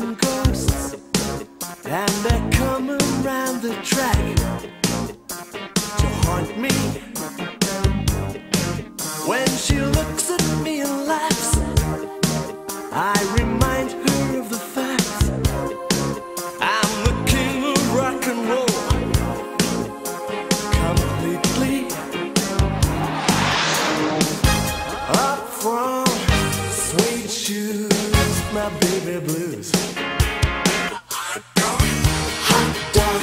ghosts, and they're coming round the track to haunt me. When she looks at me and laughs, I remind her of the fact I'm the king of rock and roll completely. Up from suede shoes, my baby blues. Hot dog,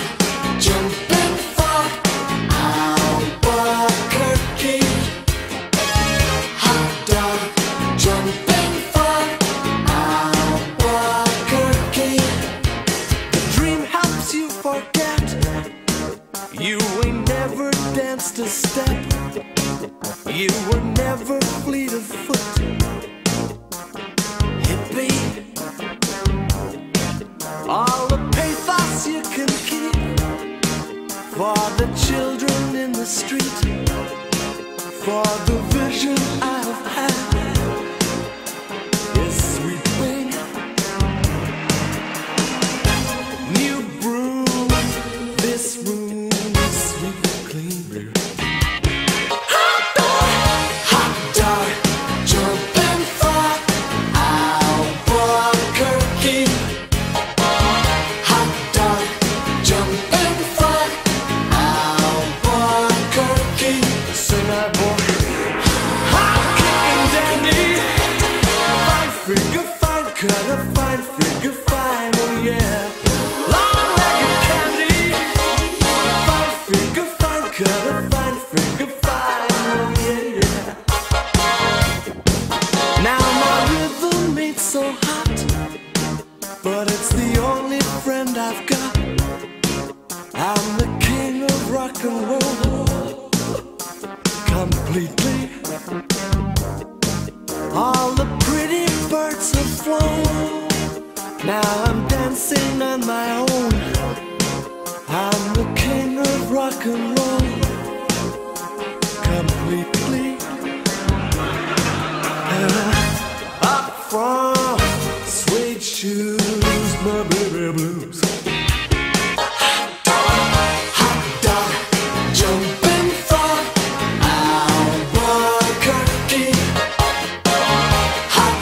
jumping for Albuquerque. Hot dog, jumping Albuquerque. The dream helps you forget. You ain't never danced a step. You were never fleet of foot. All the pathos you can keep for the children in the street. For the vision ain't so hot, but it's the only friend I've got. I'm the king of rock and roll, completely. All the pretty birds have flown. Now I'm dancing on my own. Shoes, my baby blues. Dog, jumping for Albuquerque. Hot